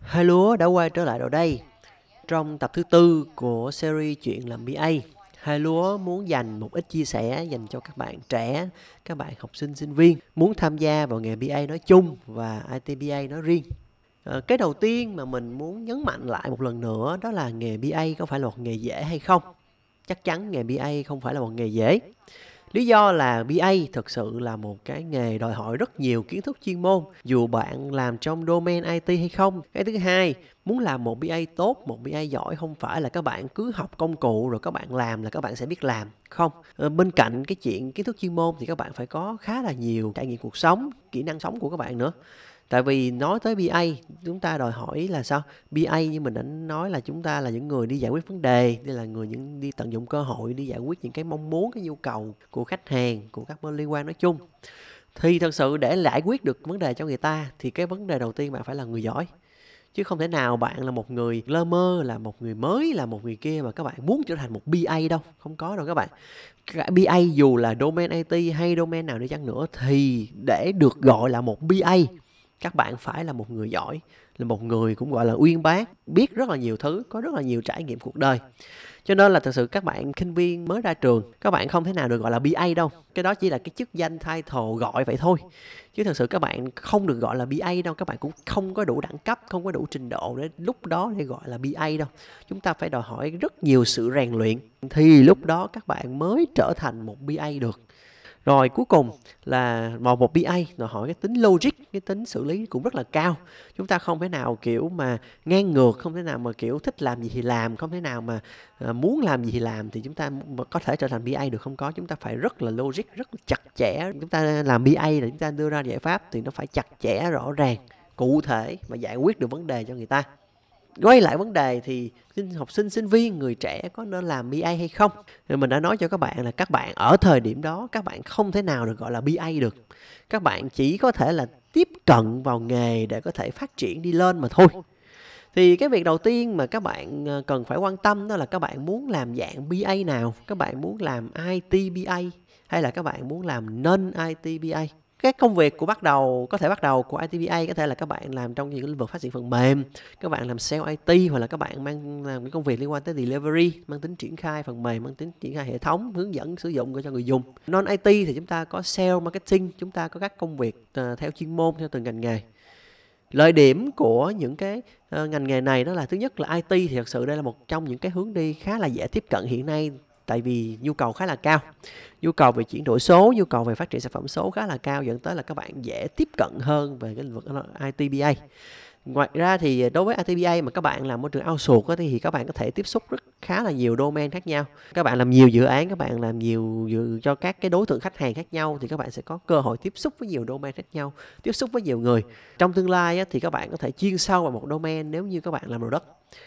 Hai lúa đã quay trở lại rồi đây. Trong tập thứ tư của series chuyện làm BA, Hai lúa muốn dành một ít chia sẻ dành cho các bạn trẻ, các bạn học sinh sinh viên muốn tham gia vào nghề BA nói chung và ITBA nói riêng. À, cái đầu tiên mà mình muốn nhấn mạnh lại một lần nữa đó là nghề BA có phải là một nghề dễ hay không? Chắc chắn nghề BA không phải là một nghề dễ. Lý do là BA thực sự là một cái nghề đòi hỏi rất nhiều kiến thức chuyên môn dù bạn làm trong domain IT hay không. Cái thứ hai, muốn làm một BA tốt, một BA giỏi không phải là các bạn cứ học công cụ rồi các bạn làm là các bạn sẽ biết làm. Không. Ờ, bên cạnh cái chuyện kiến thức chuyên môn thì các bạn phải có khá là nhiều trải nghiệm cuộc sống, kỹ năng sống của các bạn nữa tại vì nói tới BA chúng ta đòi hỏi là sao? BA như mình đã nói là chúng ta là những người đi giải quyết vấn đề, đây là người những đi tận dụng cơ hội đi giải quyết những cái mong muốn, cái nhu cầu của khách hàng, của các bên liên quan nói chung. Thì thật sự để giải quyết được vấn đề cho người ta thì cái vấn đề đầu tiên bạn phải là người giỏi. Chứ không thể nào bạn là một người lơ mơ, là một người mới, là một người kia mà các bạn muốn trở thành một BA đâu. Không có đâu các bạn. Cả BA dù là domain IT hay domain nào đi chăng nữa thì để được gọi là một BA các bạn phải là một người giỏi, là một người cũng gọi là uyên bác, biết rất là nhiều thứ, có rất là nhiều trải nghiệm cuộc đời. Cho nên là thực sự các bạn sinh viên mới ra trường, các bạn không thể nào được gọi là BA đâu. Cái đó chỉ là cái chức danh title gọi vậy thôi. Chứ thực sự các bạn không được gọi là BA đâu, các bạn cũng không có đủ đẳng cấp, không có đủ trình độ để lúc đó để gọi là BA đâu. Chúng ta phải đòi hỏi rất nhiều sự rèn luyện. Thì lúc đó các bạn mới trở thành một BA được rồi cuối cùng là một một BA nó hỏi cái tính logic, cái tính xử lý cũng rất là cao. Chúng ta không thể nào, kiểu, mà ngang ngược, không thể nào mà, kiểu, thích làm gì thì làm, không thể nào mà à, muốn làm gì thì làm, thì chúng ta có thể trở thành BA được không có? Chúng ta phải rất là logic, rất là chặt chẽ. Chúng ta làm BA là chúng ta đưa ra giải pháp thì nó phải chặt chẽ, rõ ràng, cụ thể và giải quyết được vấn đề cho người ta quay lại vấn đề thì học sinh sinh viên, người trẻ có nên làm BA hay không? Thì mình đã nói cho các bạn là các bạn ở thời điểm đó, các bạn không thể nào được gọi là BA được. Các bạn chỉ có thể là tiếp cận vào nghề để có thể phát triển đi lên mà thôi. Thì cái việc đầu tiên mà các bạn ờ, cần phải quan tâm đó là các bạn muốn làm dạng BA nào? Các bạn muốn làm IT BA hay là các bạn muốn làm non IT BA cái công việc của bắt đầu, có thể bắt đầu của ITBA có thể là các bạn làm trong những lĩnh vực phát triển phần mềm, các bạn làm sale IT hoặc là các bạn mang, làm cái công việc liên quan tới delivery, mang tính triển khai phần mềm, mang tính triển khai hệ thống, hướng dẫn, sử dụng cho người dùng. Non IT thì chúng ta có sale marketing, chúng ta có các công việc ờ, theo chuyên môn, theo từng ngành nghề. Lợi điểm của những cái ờ, ngành nghề này đó là, thứ nhất là IT thì thật sự đây là một trong những cái hướng đi khá là dễ tiếp cận hiện nay tại vì nhu cầu khá là cao. Nhu cầu về chuyển đổi số, nhu cầu về phát triển sản phẩm số khá là cao, dẫn tới là các bạn dễ tiếp cận hơn về cái lĩnh vực ITBA ngoài ra thì đối với ATBA mà các bạn làm môi trường outsource thì các bạn có thể tiếp xúc rất khá là nhiều domain khác nhau. Các bạn làm nhiều dự án, các bạn làm nhiều dự, cho các cái đối tượng khách hàng khác nhau, thì các bạn sẽ có cơ hội tiếp xúc với nhiều domain khác nhau, tiếp xúc với nhiều người. Trong tương lai thì các bạn có thể chuyên sâu vào một domain nếu như các bạn làm product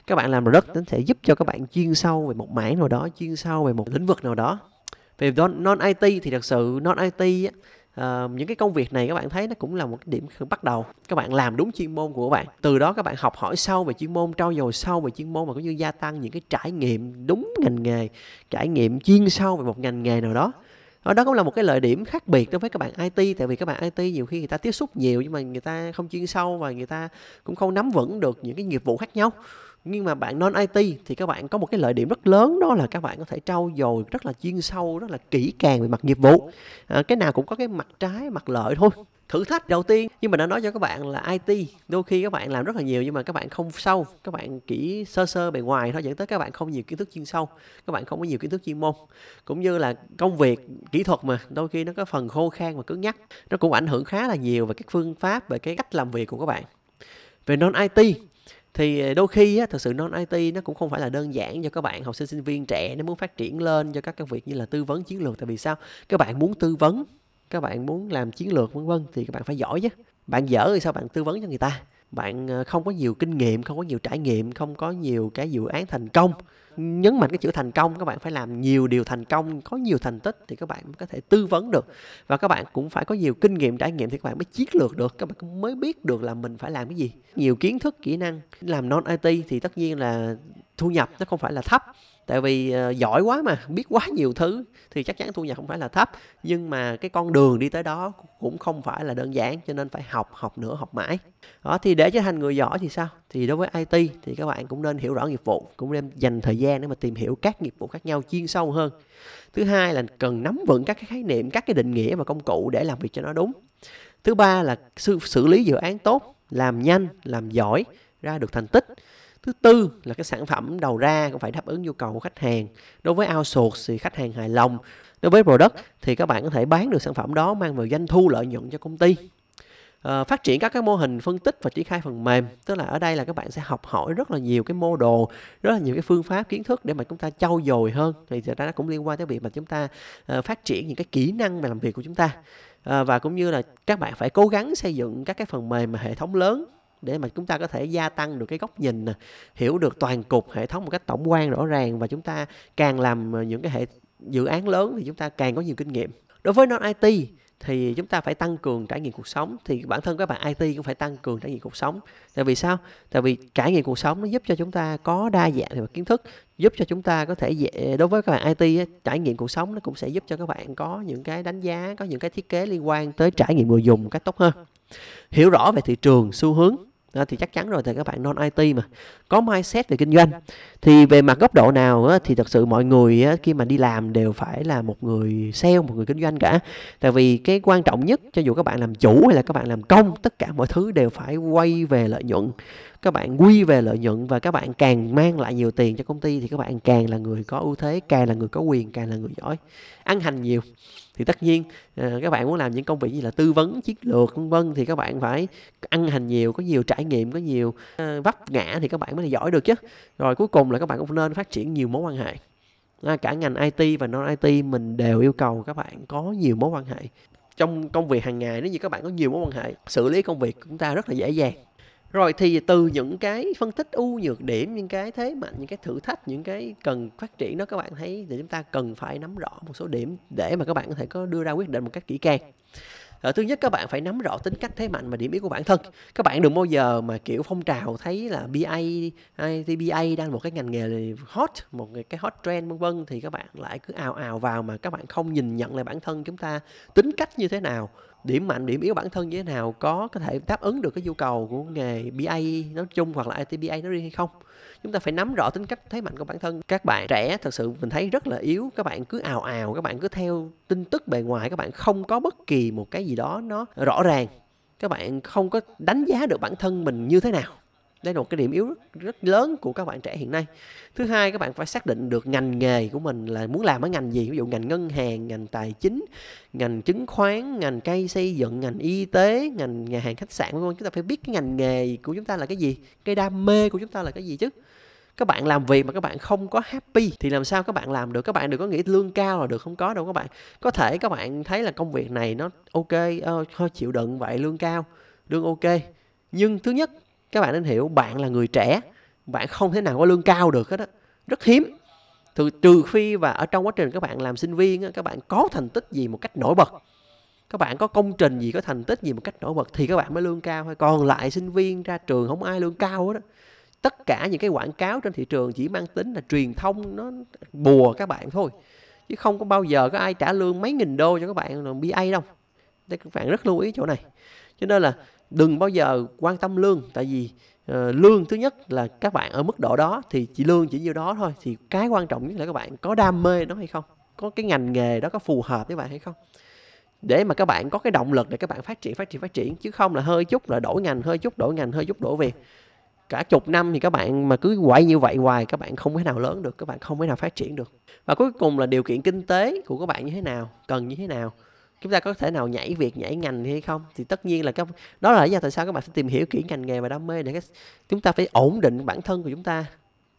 các bạn làm product nó sẽ giúp cho các bạn chuyên sâu về một mảng nào đó, chuyên sâu về một lĩnh vực nào đó. Về non IT thì thật sự non IT uh, những cái công việc này các bạn thấy nó cũng là một cái điểm bắt đầu. Các bạn làm đúng chuyên môn của các bạn. Từ đó các bạn học hỏi sâu về chuyên môn trau dồi sâu về chuyên môn và cũng như gia tăng những cái trải nghiệm đúng ngành nghề trải nghiệm chuyên sâu về một ngành nghề nào đó. Đó cũng là một cái lợi điểm khác biệt đối với các bạn IT tại vì các bạn IT nhiều khi người ta tiếp xúc nhiều nhưng mà người ta không chuyên sâu và người ta cũng không nắm vững được những cái nghiệp vụ khác nhau nhưng mà bạn non IT thì các bạn có một cái lợi điểm rất lớn đó là các bạn có thể trau dồi rất là chuyên sâu rất là kỹ càng về mặt nghiệp vụ. À, cái nào cũng có cái mặt trái mặt lợi thôi. Thử thách đầu tiên nhưng mà đã nói cho các bạn là IT đôi khi các bạn làm rất là nhiều nhưng mà các bạn không sâu các bạn chỉ sơ sơ bề ngoài thôi dẫn tới các bạn không nhiều kiến thức chuyên sâu các bạn không có nhiều kiến thức chuyên môn. Cũng như là công việc kỹ thuật mà đôi khi nó có phần khô khan và cứng nhắc nó cũng ảnh hưởng khá là nhiều về các phương pháp về cái cách làm việc của các bạn. Về non IT thì ờ, đôi khi á, thật sự non IT nó cũng không phải là đơn giản cho các bạn học sinh sinh viên trẻ nếu muốn phát triển lên cho các công việc như là tư vấn chiến lược. Tại vì sao? Các bạn muốn tư vấn các bạn muốn làm chiến lược vân vân thì các bạn phải giỏi chứ. Bạn dở thì sao bạn tư vấn cho người ta? Bạn ờ, không có nhiều kinh nghiệm, không có nhiều trải nghiệm, không có nhiều cái dự án thành công. Nhấn mạnh cái chữ thành công, các bạn phải làm nhiều điều thành công, có nhiều thành tích thì các bạn có thể tư vấn được. Và các bạn cũng phải có nhiều kinh nghiệm, trải nghiệm thì các bạn mới chiến lược được, các bạn mới biết được là mình phải làm cái gì. Nhiều kiến thức, kỹ năng, làm non IT thì tất nhiên là thu nhập nó không phải là thấp tại vì uh, giỏi quá mà biết quá nhiều thứ thì chắc chắn thu nhập không phải là thấp. Nhưng mà cái con đường đi tới đó cũng không phải là đơn giản cho nên phải học học nữa học mãi. Đó thì để trở thành người giỏi thì sao? Thì đối với IT thì các bạn cũng nên hiểu rõ nghiệp vụ cũng nên dành thời gian để mà tìm hiểu các nghiệp vụ khác nhau chuyên sâu hơn. Thứ hai là cần nắm vững các cái khái niệm các cái định nghĩa và công cụ để làm việc cho nó đúng. Thứ ba là xử, xử lý dự án tốt làm nhanh làm giỏi ra được thành tích thứ tư là cái sản phẩm đầu ra cũng phải đáp ứng nhu cầu của khách hàng. Đối với outsource thì khách hàng hài lòng. Đối với product thì các bạn có thể bán được sản phẩm đó mang về doanh thu lợi nhuận cho công ty. À, phát triển các cái mô hình phân tích và triển khai phần mềm tức là ở đây là các bạn sẽ học hỏi rất là nhiều cái mô đồ rất là nhiều cái phương pháp kiến thức để mà chúng ta trau dồi hơn. Thì thật ra nó cũng liên quan tới việc mà chúng ta uh, phát triển những cái kỹ năng về làm việc của chúng ta. À, và cũng như là các bạn phải cố gắng xây dựng các cái phần mềm mà hệ thống lớn để mà chúng ta có thể gia tăng được cái góc nhìn hiểu được toàn cục hệ thống một cách tổng quan, rõ ràng và chúng ta càng làm những cái hệ dự án lớn thì chúng ta càng có nhiều kinh nghiệm. Đối với non IT thì chúng ta phải tăng cường trải nghiệm cuộc sống, thì bản thân các bạn IT cũng phải tăng cường trải nghiệm cuộc sống. Tại vì sao? Tại vì trải nghiệm cuộc sống nó giúp cho chúng ta có đa dạng về kiến thức, giúp cho chúng ta có thể dễ, đối với các bạn IT trải nghiệm cuộc sống nó cũng sẽ giúp cho các bạn có những cái đánh giá, có những cái thiết kế liên quan tới trải nghiệm người dùng một cách tốt hơn hiểu rõ về thị trường xu hướng. À, thì chắc chắn rồi thì các bạn non IT mà. Có mindset về kinh doanh. Thì về mặt góc độ nào á, thì thật sự mọi người á, khi mà đi làm đều phải là một người sale một người kinh doanh cả. Tại vì cái quan trọng nhất cho dù các bạn làm chủ hay là các bạn làm công tất cả mọi thứ đều phải quay về lợi nhuận. Các bạn quy về lợi nhuận và các bạn càng mang lại nhiều tiền cho công ty thì các bạn càng là người có ưu thế càng là người có quyền càng là người giỏi. Ăn hành nhiều thì tất nhiên ờ, các bạn muốn làm những công việc như là tư vấn chiến lược vân vân thì các bạn phải ăn hành nhiều, có nhiều trải nghiệm, có nhiều ờ, vấp ngã thì các bạn mới giỏi được chứ. Rồi cuối cùng là các bạn cũng nên phát triển nhiều mối quan hệ. Ờ, cả ngành IT và non IT mình đều yêu cầu các bạn có nhiều mối quan hệ. Trong công việc hàng ngày, nếu như các bạn có nhiều mối quan hệ, xử lý công việc của chúng ta rất là dễ dàng rồi thì từ những cái phân tích ưu nhược điểm những cái thế mạnh những cái thử thách những cái cần phát triển đó các bạn thấy thì chúng ta cần phải nắm rõ một số điểm để mà các bạn có thể có đưa ra quyết định một cách kỹ càng. Ờ, thứ nhất các bạn phải nắm rõ tính cách thế mạnh và điểm yếu của bản thân. Các bạn đừng bao giờ mà kiểu phong trào thấy là BA hay TBA đang một cái ngành nghề hot một cái hot trend vân vân thì các bạn lại cứ ào ào vào mà các bạn không nhìn nhận lại bản thân chúng ta tính cách như thế nào điểm mạnh, điểm yếu bản thân như thế nào, có có thể đáp ứng được cái nhu cầu của nghề BA nói chung hoặc là IT BA nói riêng hay không. Chúng ta phải nắm rõ tính cách, thế mạnh của bản thân. Các bạn trẻ thật sự mình thấy rất là yếu, các bạn cứ ào ào, các bạn cứ theo tin tức bề ngoài, các bạn không có bất kỳ một cái gì đó nó rõ ràng. Các bạn không có đánh giá được bản thân mình như thế nào đây là một cái điểm yếu rất, rất lớn của các bạn trẻ hiện nay. Thứ hai các bạn phải xác định được ngành nghề của mình là muốn làm ở ngành gì ví dụ ngành ngân hàng ngành tài chính ngành chứng khoán ngành cây xây dựng ngành y tế ngành nhà hàng khách sạn vân vân. Chúng ta phải biết cái ngành nghề của chúng ta là cái gì cái đam mê của chúng ta là cái gì chứ. Các bạn làm việc mà các bạn không có happy thì làm sao các bạn làm được? Các bạn đừng có nghĩ lương cao là được không có đâu các bạn. Có thể các bạn thấy là công việc này nó ok uh, chịu đựng vậy lương cao lương ok. Nhưng thứ nhất các bạn nên hiểu, bạn là người trẻ. Bạn không thể nào có lương cao được hết á. Rất hiếm. Từ, trừ phi và ở trong quá trình các bạn làm sinh viên các bạn có thành tích gì một cách nổi bật. Các bạn có công trình gì, có thành tích gì một cách nổi bật thì các bạn mới lương cao thôi. Còn lại sinh viên ra trường không ai lương cao hết đó tất cả những cái quảng cáo trên thị trường chỉ mang tính là truyền thông, nó bùa các bạn thôi. Chứ không có bao giờ có ai trả lương mấy nghìn đô cho các bạn là BA đâu. Đây các bạn rất lưu ý chỗ này. Cho nên là đừng bao giờ quan tâm lương tại vì uh, lương thứ nhất là các bạn ở mức độ đó thì chỉ lương chỉ nhiêu đó thôi thì cái quan trọng nhất là các bạn có đam mê nó hay không có cái ngành nghề đó có phù hợp với bạn hay không. Để mà các bạn có cái động lực để các bạn phát triển phát triển phát triển chứ không là hơi chút là đổi ngành hơi chút đổi ngành hơi chút đổi việc cả chục năm thì các bạn mà cứ quậy như vậy hoài các bạn không thể nào lớn được các bạn không thể nào phát triển được. Và cuối cùng là điều kiện kinh tế của các bạn như thế nào cần như thế nào? Chúng ta có thể nào nhảy việc nhảy ngành hay không? Thì tất nhiên là các đó là lý do tại sao các bạn phải tìm hiểu kỹ ngành nghề và đam mê để các, chúng ta phải ổn định bản thân của chúng ta.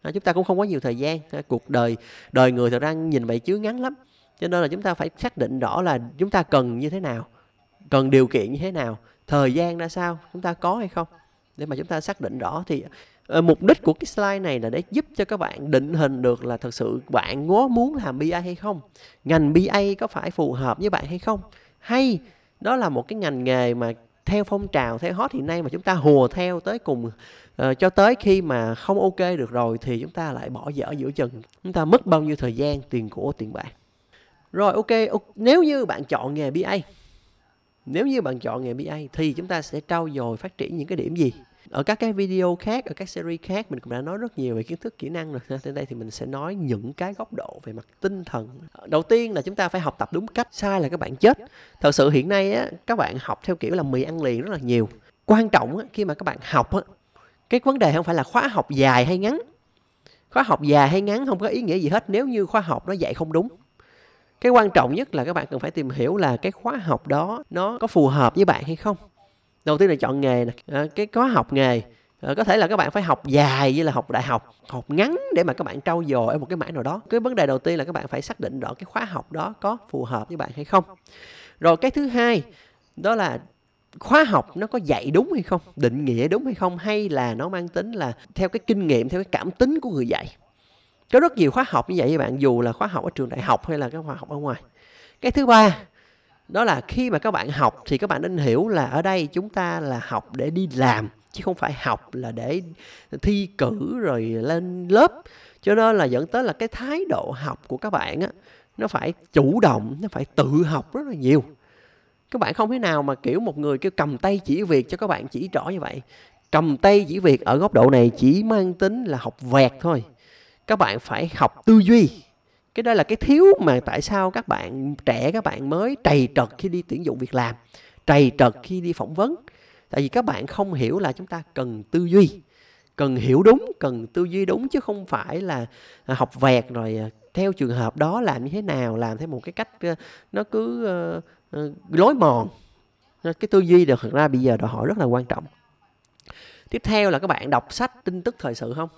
À, chúng ta cũng không có nhiều thời gian. À, cuộc đời đời người thật ra nhìn vậy chứ ngắn lắm. Cho nên là chúng ta phải xác định rõ là chúng ta cần như thế nào cần điều kiện như thế nào thời gian ra sao chúng ta có hay không? Để mà chúng ta xác định rõ thì Ờ, mục đích của cái slide này là để giúp cho các bạn định hình được là thật sự bạn có muốn làm BA hay không. Ngành BA có phải phù hợp với bạn hay không? Hay đó là một cái ngành nghề mà theo phong trào theo hot hiện nay mà chúng ta hùa theo tới cùng uh, cho tới khi mà không ok được rồi thì chúng ta lại bỏ dở giữa chừng. Chúng ta mất bao nhiêu thời gian tiền của tiền bạc. Rồi ok nếu như bạn chọn nghề BA nếu như bạn chọn nghề BA thì chúng ta sẽ trau dồi phát triển những cái điểm gì? Ở các cái video khác ở các series khác mình cũng đã nói rất nhiều về kiến thức kỹ năng rồi nên đây thì mình sẽ nói những cái góc độ về mặt tinh thần. Đầu tiên là chúng ta phải học tập đúng cách sai là các bạn chết. Thật sự hiện nay á các bạn học theo kiểu là mì ăn liền rất là nhiều. Quan trọng á, khi mà các bạn học á cái vấn đề không phải là khóa học dài hay ngắn. Khóa học dài hay ngắn không có ý nghĩa gì hết. Nếu như khóa học nó dạy không đúng cái quan trọng nhất là các bạn cần phải tìm hiểu là cái khóa học đó nó có phù hợp với bạn hay không đầu tiên là chọn nghề nè. À, cái có học nghề. À, có thể là các bạn phải học dài như là học đại học học ngắn để mà các bạn trau dồi ở một cái mảng nào đó. Cái vấn đề đầu tiên là các bạn phải xác định rõ cái khóa học đó có phù hợp với bạn hay không. Rồi cái thứ hai đó là khóa học nó có dạy đúng hay không định nghĩa đúng hay không hay là nó mang tính là theo cái kinh nghiệm theo cái cảm tính của người dạy. Có rất nhiều khóa học như vậy các bạn dù là khóa học ở trường đại học hay là cái khóa học ở ngoài. Cái thứ ba đó là khi mà các bạn học thì các bạn nên hiểu là ở đây chúng ta là học để đi làm, chứ không phải học là để thi cử rồi lên lớp. Cho nên là dẫn tới là cái thái độ học của các bạn á, nó phải chủ động, nó phải tự học rất là nhiều. Các bạn không thể nào mà kiểu một người kêu cầm tay chỉ việc cho các bạn chỉ rõ như vậy. Cầm tay chỉ việc ở góc độ này chỉ mang tính là học vẹt thôi. Các bạn phải học tư duy cái đó là cái thiếu mà tại sao các bạn trẻ các bạn mới trầy trật khi đi tuyển dụng việc làm trầy trật khi đi phỏng vấn. Tại vì các bạn không hiểu là chúng ta cần tư duy cần hiểu đúng cần tư duy đúng chứ không phải là à, học vẹt rồi à, theo trường hợp đó làm như thế nào làm theo một cái cách nó cứ uh, uh, lối mòn. Cái tư duy được thật ra bây giờ đòi hỏi rất là quan trọng. Tiếp theo là các bạn đọc sách tin tức thời sự không?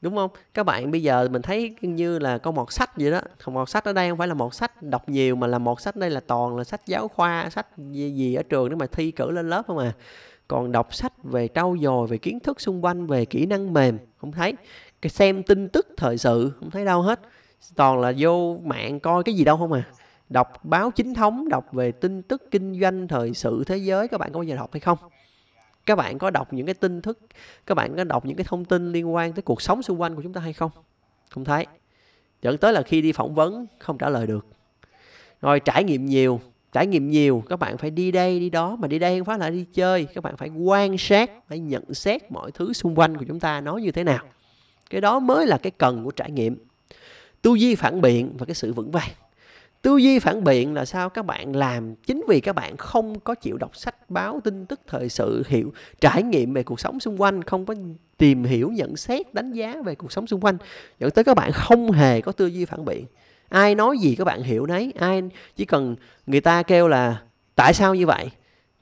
Đúng không? Các bạn bây giờ mình thấy như là có một sách vậy đó. Không một sách ở đây không phải là một sách đọc nhiều mà là một sách đây là toàn là sách giáo khoa sách gì, gì ở trường để mà thi cử lên lớp không à. Còn đọc sách về trau dồi về kiến thức xung quanh về kỹ năng mềm không thấy. Cái xem tin tức thời sự không thấy đâu hết. Toàn là vô mạng coi cái gì đâu không à. Đọc báo chính thống đọc về tin tức kinh doanh thời sự thế giới các bạn có bao giờ đọc hay không? Các bạn có đọc những cái tin tức các bạn có đọc những cái thông tin liên quan tới cuộc sống xung quanh của chúng ta hay không? Không thấy. Dẫn tới là khi đi phỏng vấn, không trả lời được. Rồi trải nghiệm nhiều, trải nghiệm nhiều, các bạn phải đi đây, đi đó, mà đi đây không phải là đi chơi. Các bạn phải quan sát, phải nhận xét mọi thứ xung quanh của chúng ta nó như thế nào. Cái đó mới là cái cần của trải nghiệm. Tư duy phản biện và cái sự vững vàng tư duy phản biện là sao? Các bạn làm chính vì các bạn không có chịu đọc sách, báo tin tức, thời sự, hiểu, trải nghiệm về cuộc sống xung quanh, không có tìm hiểu, nhận xét, đánh giá về cuộc sống xung quanh. Dẫn tới các bạn không hề có tư duy phản biện. Ai nói gì các bạn hiểu nấy. Ai chỉ cần người ta kêu là, tại sao như vậy?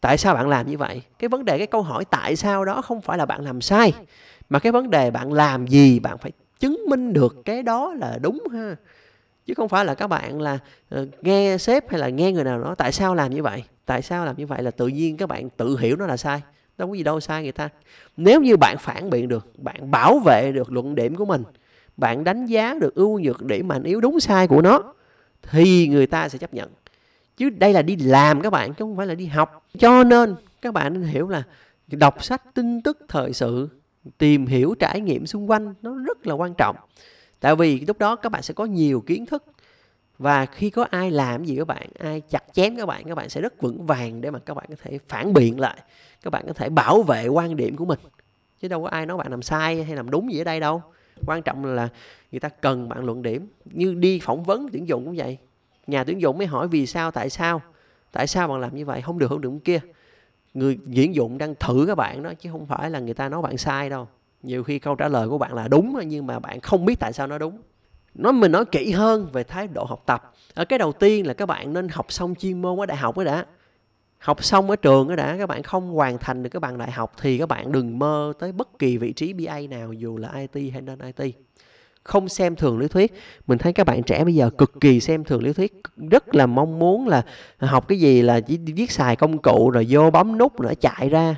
Tại sao bạn làm như vậy? Cái vấn đề, cái câu hỏi tại sao đó không phải là bạn làm sai, mà cái vấn đề bạn làm gì bạn phải chứng minh được cái đó là đúng ha chứ không phải là các bạn là uh, nghe sếp hay là nghe người nào đó tại sao làm như vậy? Tại sao làm như vậy là tự nhiên các bạn tự hiểu nó là sai. Đâu có gì đâu sai người ta. Nếu như bạn phản biện được bạn bảo vệ được luận điểm của mình bạn đánh giá được ưu nhược điểm mạnh yếu đúng sai của nó thì người ta sẽ chấp nhận. Chứ đây là đi làm các bạn chứ không phải là đi học. Cho nên các bạn nên hiểu là đọc sách tin tức thời sự tìm hiểu trải nghiệm xung quanh nó rất là quan trọng tại vì lúc đó các bạn sẽ có nhiều kiến thức và khi có ai làm gì các bạn, ai chặt chém các bạn các bạn sẽ rất vững vàng để mà các bạn có thể phản biện lại. Các bạn có thể bảo vệ quan điểm của mình. Chứ đâu có ai nói bạn làm sai hay làm đúng gì ở đây đâu. Quan trọng là người ta cần bạn luận điểm. Như đi phỏng vấn tuyển dụng cũng vậy. Nhà tuyển dụng mới hỏi vì sao, tại sao tại sao bạn làm như vậy, không được không được kia. Người tuyển dụng đang thử các bạn đó, chứ không phải là người ta nói bạn sai đâu nhiều khi câu trả lời của bạn là đúng, nhưng mà bạn không biết tại sao nó đúng. Nói mình nói kỹ hơn về thái độ học tập. Ở cái đầu tiên là các bạn nên học xong chuyên môn ở đại học ấy đã. Học xong ở trường ấy đã, các bạn không hoàn thành được cái bằng đại học thì các bạn đừng mơ tới bất kỳ vị trí BA nào, dù là IT hay non IT không xem thường lý thuyết. Mình thấy các bạn trẻ bây giờ cực kỳ xem thường lý thuyết. Rất là mong muốn là học cái gì là chỉ viết xài công cụ rồi vô bấm nút nữa chạy ra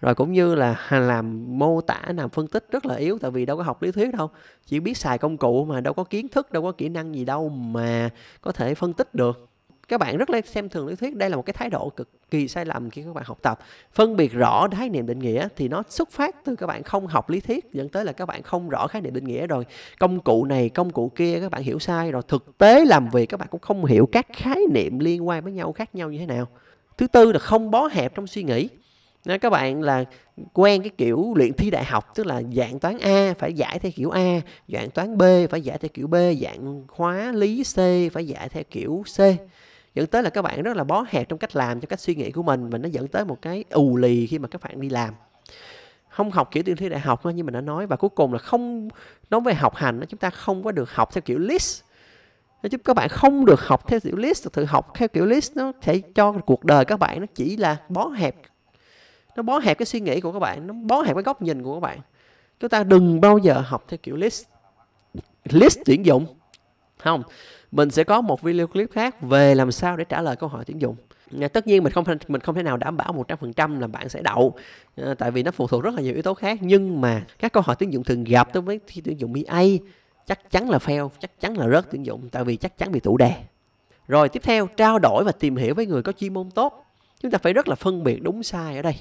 rồi cũng như là làm mô tả, làm phân tích rất là yếu, tại vì đâu có học lý thuyết đâu. Chỉ biết xài công cụ mà, đâu có kiến thức, đâu có kỹ năng gì đâu mà có thể phân tích được. Các bạn rất là xem thường lý thuyết, đây là một cái thái độ cực kỳ sai lầm khi các bạn học tập. Phân biệt rõ khái niệm định nghĩa thì nó xuất phát từ các bạn không học lý thuyết, dẫn tới là các bạn không rõ khái niệm định nghĩa rồi. Công cụ này, công cụ kia, các bạn hiểu sai rồi. Thực tế làm việc, các bạn cũng không hiểu các khái niệm liên quan với nhau, khác nhau như thế nào. Thứ tư là không bó hẹp trong suy nghĩ nên các bạn là quen cái kiểu luyện thi đại học tức là dạng toán A phải giải theo kiểu A, dạng toán B phải giải theo kiểu B, dạng hóa lý C phải giải theo kiểu C. Dẫn tới là các bạn rất là bó hẹp trong cách làm, trong cách suy nghĩ của mình và nó dẫn tới một cái ù lì khi mà các bạn đi làm. Không học kiểu tuyển thi đại học như mình đã nói và cuối cùng là không nói về học hành chúng ta không có được học theo kiểu list Nói các bạn không được học theo kiểu list, thử học theo kiểu list nó sẽ cho cuộc đời các bạn nó chỉ là bó hẹp nó bó hẹp cái suy nghĩ của các bạn nó bó hẹp cái góc nhìn của các bạn. Chúng ta đừng bao giờ học theo kiểu list. List tuyển dụng. Không mình sẽ có một video clip khác về làm sao để trả lời câu hỏi tuyển dụng. À, tất nhiên mình không mình không thể nào đảm bảo 100% là bạn sẽ đậu à, tại vì nó phụ thuộc rất là nhiều yếu tố khác. Nhưng mà các câu hỏi tuyển dụng thường gặp đối với thi tuyển dụng BA chắc chắn là fail chắc chắn là rớt tuyển dụng tại vì chắc chắn bị tủ đề. Rồi tiếp theo trao đổi và tìm hiểu với người có chuyên môn tốt. Chúng ta phải rất là phân biệt đúng sai ở đây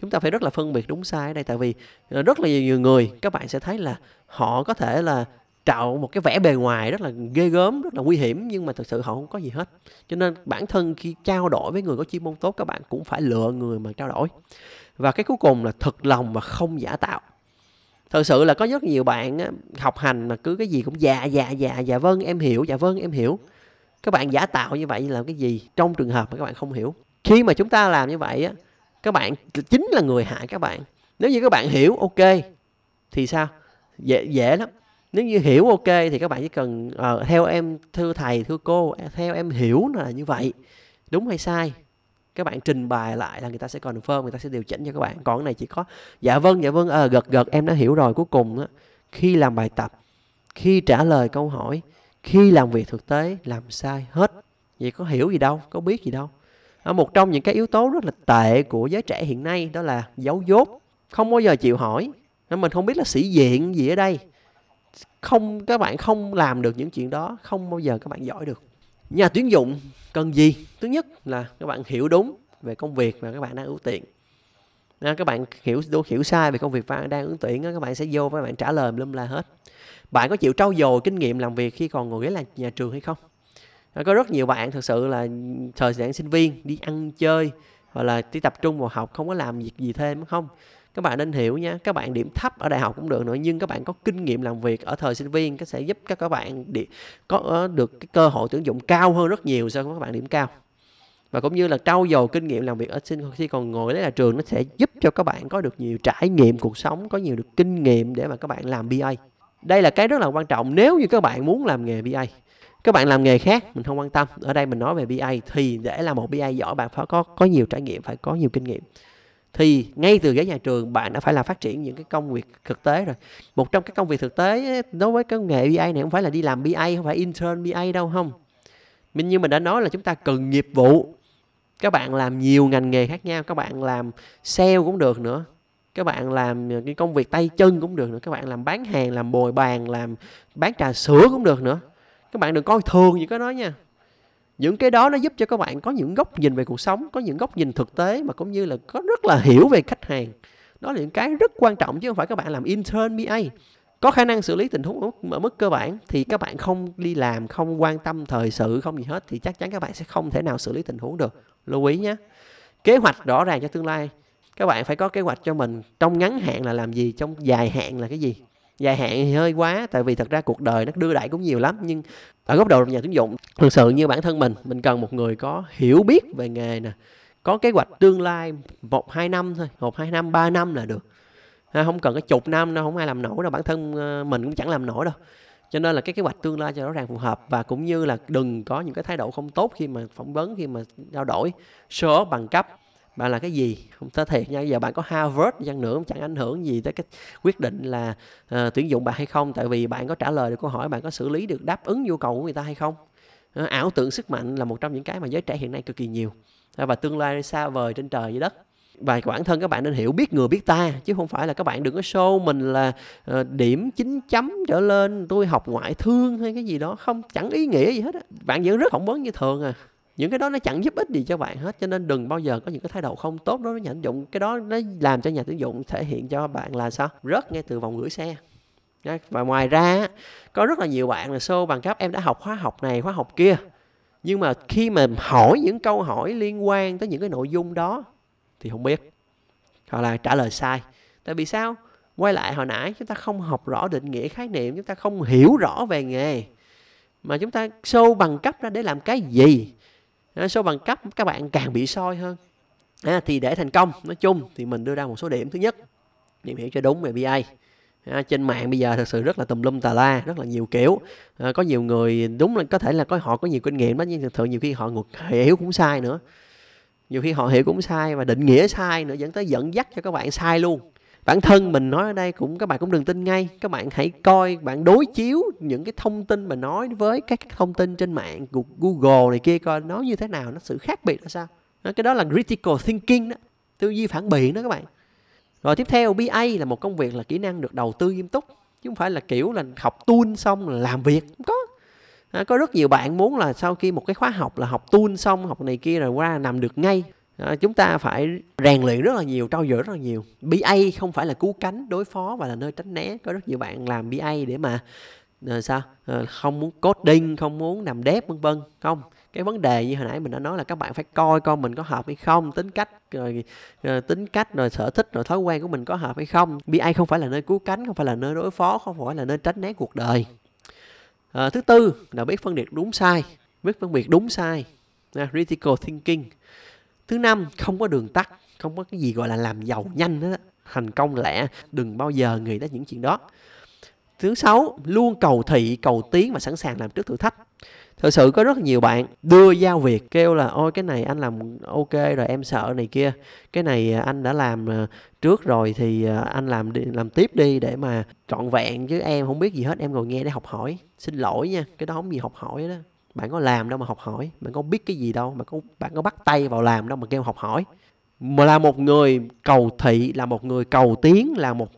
chúng ta phải rất là phân biệt đúng sai ở đây, tại vì ờ, rất là nhiều người, các bạn sẽ thấy là họ có thể là tạo một cái vẻ bề ngoài rất là ghê gớm, rất là nguy hiểm, nhưng mà thực sự họ không có gì hết. Cho nên bản thân khi trao đổi với người có chuyên môn tốt, các bạn cũng phải lựa người mà trao đổi. Và cái cuối cùng là thật lòng và không giả tạo. Thật sự là có rất nhiều bạn học hành mà cứ cái gì cũng dạ dạ dạ dạ vâng em hiểu dạ vâng em hiểu. Các bạn giả tạo như vậy là cái gì trong trường hợp mà các bạn không hiểu? Khi mà chúng ta làm như vậy á các bạn chính là người hại các bạn. Nếu như các bạn hiểu ok thì sao? Dễ dễ lắm. Nếu như hiểu ok thì các bạn chỉ cần uh, theo em thưa thầy thưa cô theo em hiểu là như vậy. Đúng hay sai? Các bạn trình bày lại là người ta sẽ còn confirm người ta sẽ điều chỉnh cho các bạn. Còn cái này chỉ có dạ vâng dạ vâng à, gật gật em đã hiểu rồi. Cuối cùng á, khi làm bài tập khi trả lời câu hỏi khi làm việc thực tế làm sai hết. Vậy có hiểu gì đâu có biết gì đâu. À, một trong những cái yếu tố rất là tệ của giới trẻ hiện nay đó là giấu dốt không bao giờ chịu hỏi. Mình không biết là sĩ diện gì ở đây. Không các bạn không làm được những chuyện đó không bao giờ các bạn giỏi được. Nhà tuyển dụng cần gì? Thứ nhất là các bạn hiểu đúng về công việc mà các bạn đang ưu tiên à, các bạn hiểu hiểu sai về công việc và đang ứng tuyển các bạn sẽ vô và các bạn trả lời lum la hết. Bạn có chịu trau dồi kinh nghiệm làm việc khi còn ngồi ghế là nhà trường hay không? Ờ, có rất nhiều bạn thực sự là thời gian sinh viên đi ăn chơi hoặc là đi tập trung vào học không có làm việc gì thêm không? Các bạn nên hiểu nha các bạn điểm thấp ở đại học cũng được nữa nhưng các bạn có kinh nghiệm làm việc ở thời sinh viên cái sẽ giúp các các bạn đi, có ờ, được cái cơ hội tuyển dụng cao hơn rất nhiều so với các bạn điểm cao. Và cũng như là trau dồi kinh nghiệm làm việc ở sinh khi còn ngồi đấy là trường nó sẽ giúp cho các bạn có được nhiều trải nghiệm cuộc sống có nhiều được kinh nghiệm để mà các bạn làm BA đây là cái rất là quan trọng nếu như các bạn muốn làm nghề BA các bạn làm nghề khác, mình không quan tâm. Ở đây mình nói về BA thì để làm một BA giỏi, bạn phải có có nhiều trải nghiệm, phải có nhiều kinh nghiệm. Thì ngay từ ghế nhà trường, bạn đã phải là phát triển những cái công việc thực tế rồi. Một trong các công việc thực tế đối với cái nghề BA này không phải là đi làm BA không phải intern BA đâu, không. Mình, như mình đã nói là chúng ta cần nghiệp vụ. Các bạn làm nhiều ngành nghề khác nhau, các bạn làm sale cũng được nữa. Các bạn làm cái công việc tay chân cũng được nữa. Các bạn làm bán hàng, làm bồi bàn, làm bán trà sữa cũng được nữa các bạn đừng coi thường gì cái đó nha. Những cái đó nó giúp cho các bạn có những góc nhìn về cuộc sống, có những góc nhìn thực tế mà cũng như là có rất là hiểu về khách hàng. Đó là những cái rất quan trọng chứ không phải các bạn làm intern BA có khả năng xử lý tình huống ở mức cơ bản thì các bạn không đi làm, không quan tâm thời sự, không gì hết thì chắc chắn các bạn sẽ không thể nào xử lý tình huống được. Lưu ý nhé. Kế hoạch rõ ràng cho tương lai. Các bạn phải có kế hoạch cho mình trong ngắn hạn là làm gì, trong dài hạn là cái gì dài hạn thì hơi quá tại vì thật ra cuộc đời nó đưa đẩy cũng nhiều lắm nhưng ở góc độ nhà tuyển dụng thực sự như bản thân mình mình cần một người có hiểu biết về nghề nè có kế hoạch tương lai một hai năm thôi một hai năm ba năm là được. Ha, không cần cái chục năm đâu không ai làm nổi đâu bản thân ờ, mình cũng chẳng làm nổi đâu. Cho nên là cái kế hoạch tương lai cho rõ ràng phù hợp và cũng như là đừng có những cái thái độ không tốt khi mà phỏng vấn khi mà trao đổi số bằng cấp bạn là cái gì? Không ta thiệt nha. Giờ bạn có Harvard chăng nữa chẳng ảnh hưởng gì tới cái quyết định là uh, tuyển dụng bạn hay không. Tại vì bạn có trả lời được câu hỏi bạn có xử lý được đáp ứng nhu cầu của người ta hay không. Uh, ảo tưởng sức mạnh là một trong những cái mà giới trẻ hiện nay cực kỳ nhiều. Uh, và tương lai xa vời trên trời dưới đất. Và bản thân các bạn nên hiểu biết người biết ta chứ không phải là các bạn đừng có show mình là uh, điểm 9 chấm trở lên tôi học ngoại thương hay cái gì đó. Không chẳng ý nghĩa gì hết á. Bạn vẫn rất phỏng vấn như thường à những cái đó nó chẳng giúp ích gì cho bạn hết, cho nên đừng bao giờ có những cái thái độ không tốt đối với nhà tuyển dụng cái đó nó làm cho nhà tuyển dụng thể hiện cho bạn là sao? Rớt ngay từ vòng gửi xe. Và ngoài ra có rất là nhiều bạn là show bằng cấp em đã học khóa học này, khóa học kia. Nhưng mà khi mà hỏi những câu hỏi liên quan tới những cái nội dung đó thì không biết. Hoặc là trả lời sai. Tại vì sao? Quay lại hồi nãy, chúng ta không học rõ định nghĩa khái niệm, chúng ta không hiểu rõ về nghề. Mà chúng ta show bằng cấp ra để làm cái gì? Số bằng cấp các bạn càng bị soi hơn. À, thì để thành công nói chung thì mình đưa ra một số điểm. Thứ nhất tìm hiểu cho đúng về bi. à, trên mạng bây giờ thật sự rất là tùm lum tà la rất là nhiều kiểu. À, có nhiều người đúng là có thể là có họ có nhiều kinh nghiệm đó nhưng thực sự nhiều khi họ ngược hiểu cũng sai nữa. Nhiều khi họ hiểu cũng sai và định nghĩa sai nữa dẫn tới dẫn dắt cho các bạn sai luôn bản thân mình nói ở đây cũng các bạn cũng đừng tin ngay. Các bạn hãy coi bạn đối chiếu những cái thông tin mà nói với các thông tin trên mạng Google này kia coi nó như thế nào nó sự khác biệt là sao? Cái đó là critical thinking đó tư duy phản biện đó các bạn. Rồi tiếp theo BA là một công việc là kỹ năng được đầu tư nghiêm túc chứ không phải là kiểu là học tool xong là làm việc không có. À, có rất nhiều bạn muốn là sau khi một cái khóa học là học tool xong học này kia rồi qua nằm được ngay à, chúng ta phải rèn luyện rất là nhiều trau dồi rất là nhiều. BA không phải là cứu cánh đối phó và là nơi tránh né. Có rất nhiều bạn làm BA để mà à, sao? À, không muốn coding không muốn nằm đép vân vân. Không cái vấn đề như hồi nãy mình đã nói là các bạn phải coi coi mình có hợp hay không tính cách rồi, rồi tính cách rồi sở thích rồi thói quen của mình có hợp hay không. BA không phải là nơi cứu cánh không phải là nơi đối phó không phải là nơi tránh né cuộc đời. À, thứ tư là biết phân biệt đúng sai. Biết phân biệt đúng sai. Critical thinking thứ năm không có đường tắt không có cái gì gọi là làm giàu nhanh đó thành công lẹ đừng bao giờ nghĩ đến những chuyện đó. Thứ sáu luôn cầu thị cầu tiến và sẵn sàng làm trước thử thách. Thực sự có rất nhiều bạn đưa giao việc kêu là ôi cái này anh làm ok rồi em sợ này kia. Cái này à, anh đã làm à, trước rồi thì à, anh làm đi, làm tiếp đi để mà trọn vẹn chứ em không biết gì hết em ngồi nghe để học hỏi. Xin lỗi nha cái đó không gì học hỏi đó bạn có làm đâu mà học hỏi, bạn có biết cái gì đâu mà có, bạn có bắt tay vào làm đâu mà kêu học hỏi. Mà là một người cầu thị, là một người cầu tiến, là một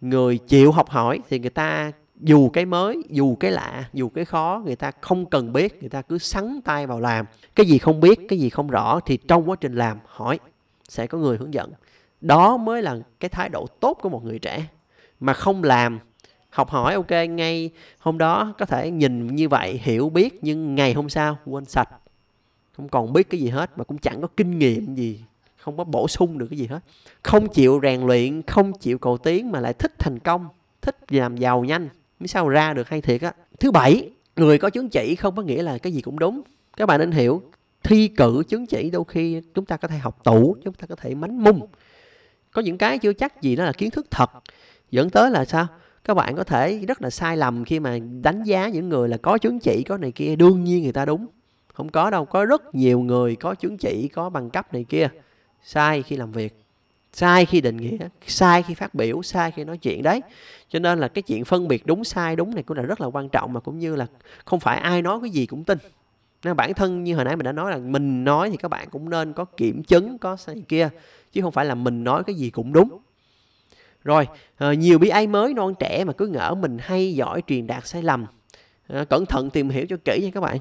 người chịu học hỏi thì người ta dù cái mới, dù cái lạ, dù cái khó, người ta không cần biết, người ta cứ sắn tay vào làm. Cái gì không biết, cái gì không rõ thì trong quá trình làm hỏi sẽ có người hướng dẫn. Đó mới là cái thái độ tốt của một người trẻ. Mà không làm học hỏi, ok, ngay hôm đó có thể nhìn như vậy, hiểu biết, nhưng ngày hôm sau quên sạch. Không còn biết cái gì hết, mà cũng chẳng có kinh nghiệm gì, không có bổ sung được cái gì hết. Không chịu rèn luyện, không chịu cầu tiến mà lại thích thành công, thích làm giàu nhanh. Mới sao ra được hay thiệt á. Thứ bảy, người có chứng chỉ không có nghĩa là cái gì cũng đúng. Các bạn nên hiểu, thi cử chứng chỉ đôi khi chúng ta có thể học tủ, chúng ta có thể mánh mung. Có những cái chưa chắc gì nó là kiến thức thật. Dẫn tới là sao? Các bạn có thể rất là sai lầm khi mà đánh giá những người là có chứng chỉ, có này kia. Đương nhiên người ta đúng. Không có đâu. Có rất nhiều người có chứng chỉ, có bằng cấp này kia. Sai khi làm việc. Sai khi định nghĩa. Sai khi phát biểu. Sai khi nói chuyện đấy. Cho nên là cái chuyện phân biệt đúng, sai, đúng này cũng là rất là quan trọng mà cũng như là không phải ai nói cái gì cũng tin. Nên bản thân như hồi nãy mình đã nói là mình nói thì các bạn cũng nên có kiểm chứng, có sai kia. Chứ không phải là mình nói cái gì cũng đúng rồi ờ, nhiều BA mới, non trẻ mà cứ ngỡ mình hay giỏi truyền đạt sai lầm. Ờ, cẩn thận tìm hiểu cho kỹ nha các bạn.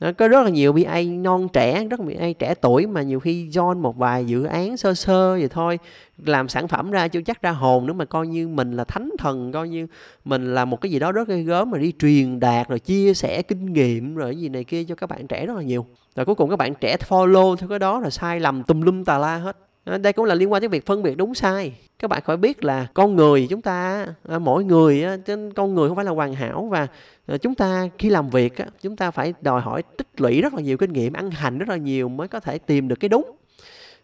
Ờ, có rất là nhiều BA non trẻ, rất là BA trẻ tuổi mà nhiều khi join một vài dự án sơ sơ vậy thôi, làm sản phẩm ra chưa chắc ra hồn nữa mà coi như mình là thánh thần, coi như mình là một cái gì đó rất ghê gớm mà đi truyền đạt rồi chia sẻ kinh nghiệm rồi gì này kia cho các bạn trẻ rất là nhiều. Rồi cuối cùng các bạn trẻ follow theo cái đó là sai lầm tùm lum tà la hết. Ờ, đây cũng là liên quan tới việc phân biệt đúng sai. Các bạn phải biết là con người chúng ta à, mỗi người trên con người không phải là hoàn hảo và ờ, chúng ta khi làm việc chúng ta phải đòi hỏi tích lũy rất là nhiều kinh nghiệm, ăn hành rất là nhiều mới có thể tìm được cái đúng.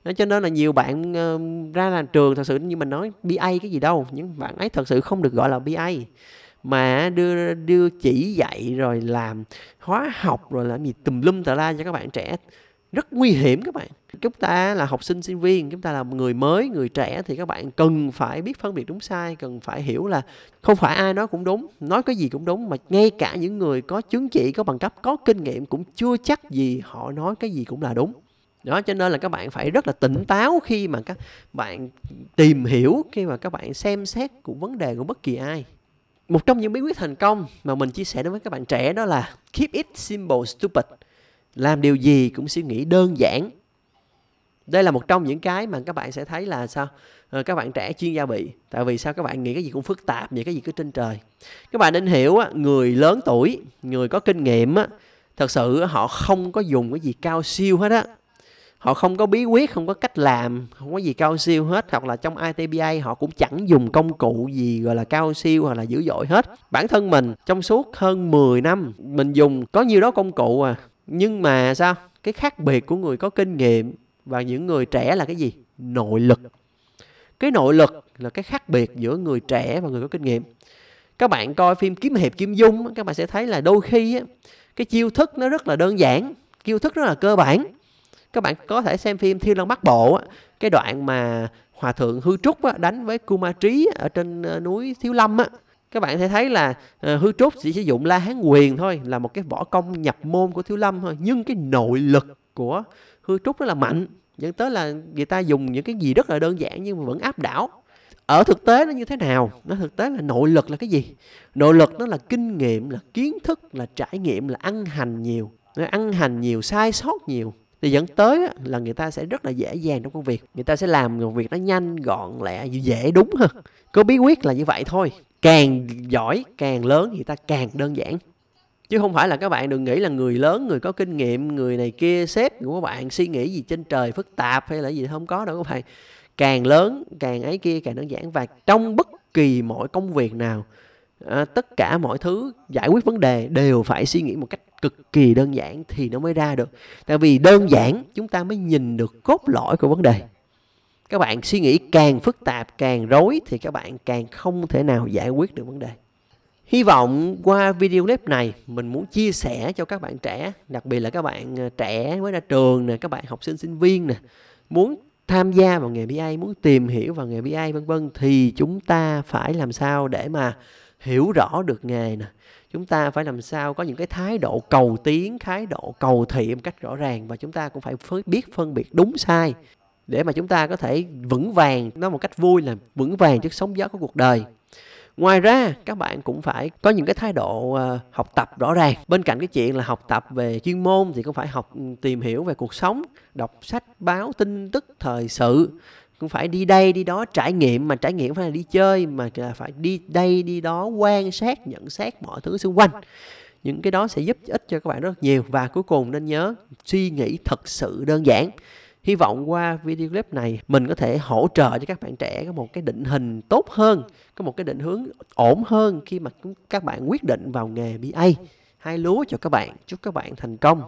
Ờ, cho nên là nhiều bạn ra là trường thật sự như mình nói BA cái gì đâu những bạn ấy thật sự không được gọi là BA mà đưa đưa chỉ dạy rồi làm hóa học rồi làm gì tùm lum tà la cho các bạn trẻ. Rất nguy hiểm các bạn chúng ta là học sinh sinh viên, chúng ta là người mới, người trẻ thì các bạn cần phải biết phân biệt đúng sai, cần phải hiểu là không phải ai nói cũng đúng, nói cái gì cũng đúng, mà ngay cả những người có chứng chỉ, có bằng cấp, có kinh nghiệm cũng chưa chắc gì họ nói cái gì cũng là đúng. Đó, cho nên là các bạn phải rất là tỉnh táo khi mà các bạn tìm hiểu, khi mà các bạn xem xét của vấn đề của bất kỳ ai. Một trong những bí quyết thành công mà mình chia sẻ đối với các bạn trẻ đó là keep it simple, stupid. Làm điều gì cũng suy nghĩ đơn giản đây là một trong những cái mà các bạn sẽ thấy là sao? Ờ, các bạn trẻ, chuyên gia bị. Tại vì sao? Các bạn nghĩ cái gì cũng phức tạp vậy cái gì cứ trên trời. Các bạn nên hiểu người lớn tuổi, người có kinh nghiệm thật sự họ không có dùng cái gì cao siêu hết á. Họ không có bí quyết, không có cách làm, không có gì cao siêu hết. Hoặc là trong ITBA họ cũng chẳng dùng công cụ gì, gọi là, cao siêu hoặc là dữ dội hết. Bản thân mình, trong suốt hơn 10 năm, mình dùng có nhiều đó công cụ à. Nhưng mà sao? Cái khác biệt của người có kinh nghiệm và những người trẻ là cái gì? Nội lực. Cái nội lực là cái khác biệt giữa người trẻ và người có kinh nghiệm. Các bạn coi phim kiếm hiệp kim dung các bạn sẽ thấy là đôi khi cái chiêu thức nó rất là đơn giản, chiêu thức rất là cơ bản. Các bạn có thể xem phim thiên long bắc bộ cái đoạn mà hòa thượng hư trúc đánh với kuma trí ở trên ờ, núi thiếu lâm á. Các bạn sẽ thấy là ờ, hư trúc chỉ sử dụng la hán quyền thôi, là một cái võ công nhập môn của thiếu lâm thôi. Nhưng cái nội lực của hư trúc rất là mạnh. Dẫn tới là người ta dùng những cái gì rất là đơn giản nhưng mà vẫn áp đảo. Ở thực tế nó như thế nào? Nó thực tế là nội lực là cái gì? Nội lực nó là kinh nghiệm, là kiến thức, là trải nghiệm, là ăn hành nhiều. Ăn hành nhiều, sai sót nhiều. Thì dẫn tới là người ta sẽ rất là dễ dàng trong công việc. Người ta sẽ làm một việc nó nhanh, gọn, lẹ, dễ đúng hơn. Có bí quyết là như vậy thôi. Càng giỏi, càng lớn thì ta càng đơn giản chứ không phải là các bạn đừng nghĩ là người lớn người có kinh nghiệm người này kia sếp của các bạn suy nghĩ gì trên trời phức tạp hay là gì không có đâu các bạn. Càng lớn càng ấy kia càng đơn giản. Và trong bất kỳ mọi công việc nào à, tất cả mọi thứ giải quyết vấn đề đều phải suy nghĩ một cách cực kỳ đơn giản thì nó mới ra được. Tại vì đơn giản chúng ta mới nhìn được cốt lõi của vấn đề. Các bạn suy nghĩ càng phức tạp càng rối thì các bạn càng không thể nào giải quyết được vấn đề hy vọng qua video clip này, mình muốn chia sẻ cho các bạn trẻ, đặc biệt là các bạn ờ, trẻ mới ra trường nè, các bạn học sinh sinh viên nè, muốn tham gia vào nghề BA muốn tìm hiểu vào nghề BA vân vân, thì chúng ta phải làm sao để mà hiểu rõ được nghề nè. Chúng ta phải làm sao có những cái thái độ cầu tiến, thái độ cầu thị một cách rõ ràng và chúng ta cũng phải biết phân biệt đúng sai để mà chúng ta có thể vững vàng nó một cách vui là vững vàng trước sóng gió của cuộc đời ngoài ra, các bạn cũng phải có những cái thái độ ờ, học tập rõ ràng. Bên cạnh cái chuyện là học tập về chuyên môn thì cũng phải học ừ, tìm hiểu về cuộc sống, đọc sách, báo, tin tức, thời sự. Cũng phải đi đây, đi đó trải nghiệm, mà trải nghiệm phải là đi chơi, mà là phải đi đây, đi đó quan sát, nhận xét mọi thứ xung quanh. Những cái đó sẽ giúp ích cho các bạn rất nhiều. Và cuối cùng nên nhớ suy nghĩ thật sự đơn giản hy vọng qua video clip này, mình có thể hỗ trợ cho các bạn trẻ có một cái định hình tốt hơn, có một cái định hướng ổn hơn khi mà các bạn quyết định vào nghề BA hai lúa cho các bạn, chúc các bạn thành công.